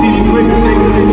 City, the great things in